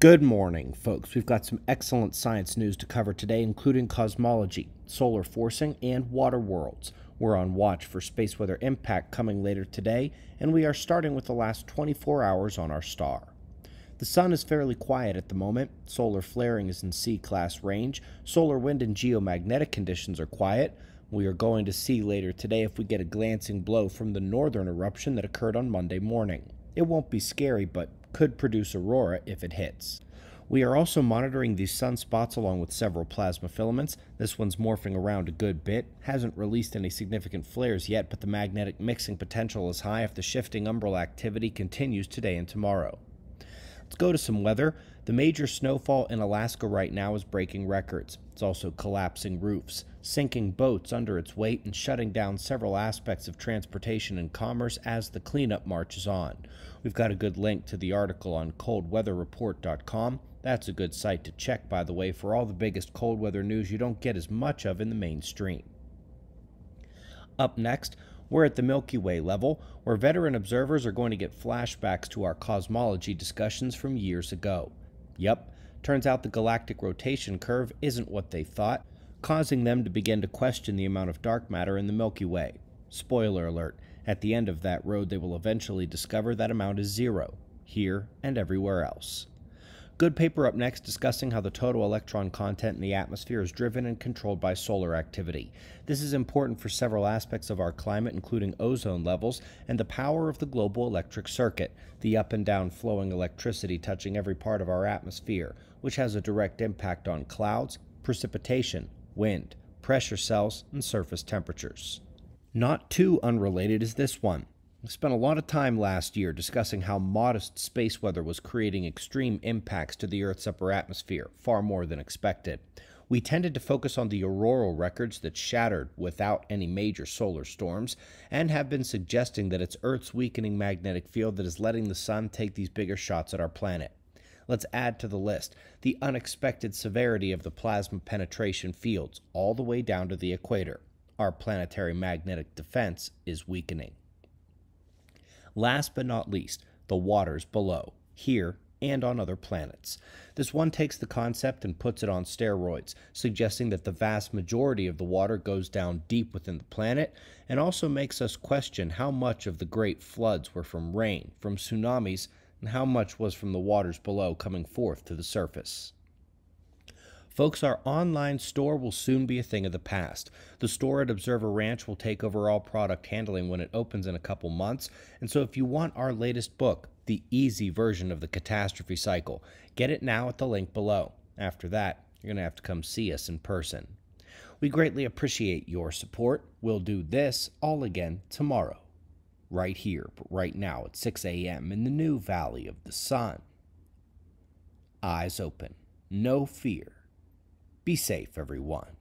Good morning, folks. We've got some excellent science news to cover today, including cosmology, solar forcing, and water worlds. We're on watch for space weather impact coming later today, and we are starting with the last 24 hours on our star. The sun is fairly quiet at the moment. Solar flaring is in C class range. Solar wind and geomagnetic conditions are quiet. We are going to see later today if we get a glancing blow from the northern eruption that occurred on Monday morning. It won't be scary, but could produce aurora if it hits. We are also monitoring these sunspots along with several plasma filaments. This one's morphing around a good bit. Hasn't released any significant flares yet, but the magnetic mixing potential is high if the shifting umbral activity continues today and tomorrow. Let's go to some weather. The major snowfall in Alaska right now is breaking records. It's also collapsing roofs, sinking boats under its weight, and shutting down several aspects of transportation and commerce as the cleanup marches on. We've got a good link to the article on coldweatherreport.com. That's a good site to check, by the way, for all the biggest cold weather news you don't get as much of in the mainstream. Up next, we're at the Milky Way level, where veteran observers are going to get flashbacks to our cosmology discussions from years ago. Yep, turns out the galactic rotation curve isn't what they thought, causing them to begin to question the amount of dark matter in the Milky Way. Spoiler alert, at the end of that road, they will eventually discover that amount is zero, here and everywhere else. Good paper up next discussing how the total electron content in the atmosphere is driven and controlled by solar activity. This is important for several aspects of our climate, including ozone levels and the power of the global electric circuit, the up and down flowing electricity touching every part of our atmosphere, which has a direct impact on clouds, precipitation, wind, pressure cells, and surface temperatures. Not too unrelated is this one. We spent a lot of time last year discussing how modest space weather was creating extreme impacts to the Earth's upper atmosphere, far more than expected. We tended to focus on the auroral records that shattered without any major solar storms, and have been suggesting that it's Earth's weakening magnetic field that is letting the sun take these bigger shots at our planet. Let's add to the list the unexpected severity of the plasma penetration fields all the way down to the equator. Our planetary magnetic defense is weakening. Last but not least, the waters below, here and on other planets. This one takes the concept and puts it on steroids, suggesting that the vast majority of the water goes down deep within the planet, and also makes us question how much of the great floods were from rain, from tsunamis, and how much was from the waters below coming forth to the surface. Folks, our online store will soon be a thing of the past. The store at Observer Ranch will take over all product handling when it opens in a couple months, and so if you want our latest book, the easy version of the catastrophe cycle, get it now at the link below. After that, you're going to have to come see us in person. We greatly appreciate your support. We'll do this all again tomorrow, right here, but right now at 6 a.m. in the new Valley of the Sun. Eyes open, no fear be safe, everyone.